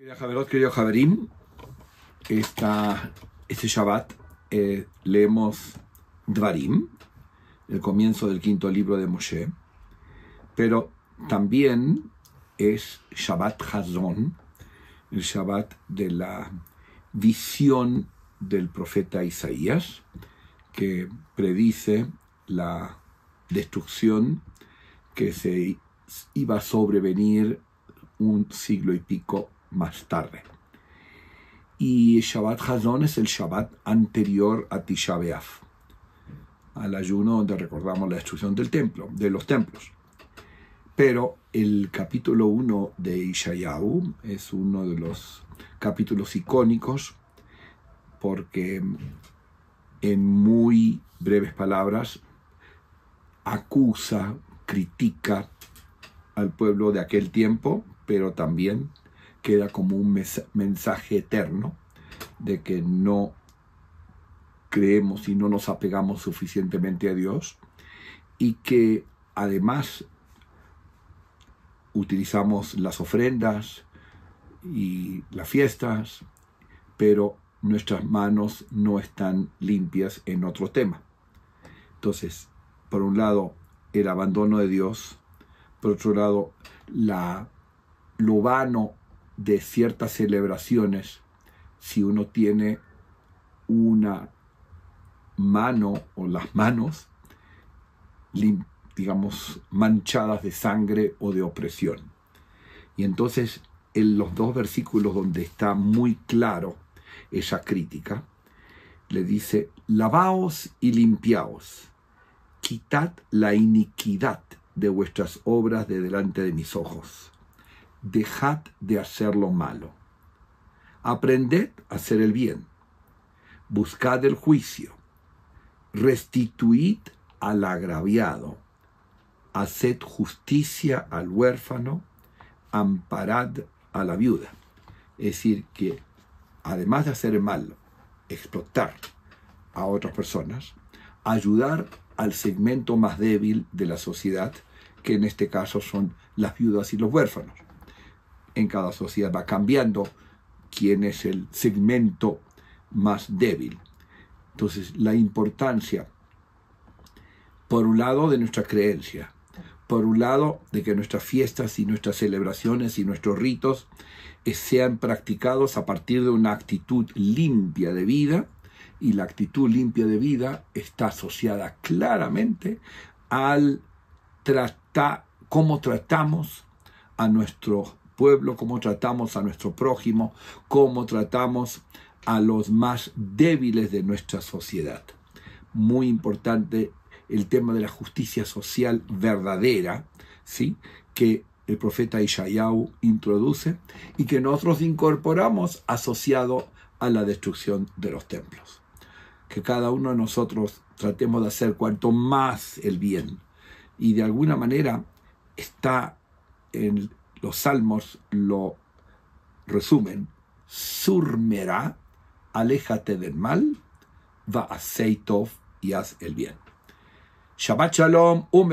Querido Javerot, querido Javerim, esta, este Shabbat eh, leemos Dvarim, el comienzo del quinto libro de Moshe, pero también es Shabbat Hazon, el Shabbat de la visión del profeta Isaías, que predice la destrucción que se iba a sobrevenir un siglo y pico más tarde. Y Shabbat Hazon es el Shabbat anterior a Tisha B'Av, al ayuno donde recordamos la destrucción del templo, de los templos. Pero el capítulo 1 de Ishayahu es uno de los capítulos icónicos porque en muy breves palabras acusa, critica al pueblo de aquel tiempo, pero también queda como un mensaje eterno de que no creemos y no nos apegamos suficientemente a Dios y que además utilizamos las ofrendas y las fiestas, pero nuestras manos no están limpias en otro tema. Entonces, por un lado, el abandono de Dios, por otro lado, la, lo vano de ciertas celebraciones si uno tiene una mano o las manos, digamos, manchadas de sangre o de opresión. Y entonces en los dos versículos donde está muy claro esa crítica, le dice, lavaos y limpiaos, quitad la iniquidad de vuestras obras de delante de mis ojos dejad de hacer lo malo. Aprended a hacer el bien. Buscad el juicio. Restituid al agraviado. Haced justicia al huérfano. Amparad a la viuda. Es decir, que además de hacer el mal, explotar a otras personas, ayudar al segmento más débil de la sociedad, que en este caso son las viudas y los huérfanos en cada sociedad va cambiando quién es el segmento más débil. Entonces, la importancia, por un lado, de nuestra creencia, por un lado, de que nuestras fiestas y nuestras celebraciones y nuestros ritos eh, sean practicados a partir de una actitud limpia de vida, y la actitud limpia de vida está asociada claramente al tratar, cómo tratamos a nuestros pueblo, cómo tratamos a nuestro prójimo, cómo tratamos a los más débiles de nuestra sociedad. Muy importante el tema de la justicia social verdadera, ¿sí? que el profeta Ishayahu introduce y que nosotros incorporamos asociado a la destrucción de los templos. Que cada uno de nosotros tratemos de hacer cuanto más el bien y de alguna manera está en los salmos lo resumen, surmerá, aléjate del mal, va a Seitov y haz el bien. Shabbat Shalom, un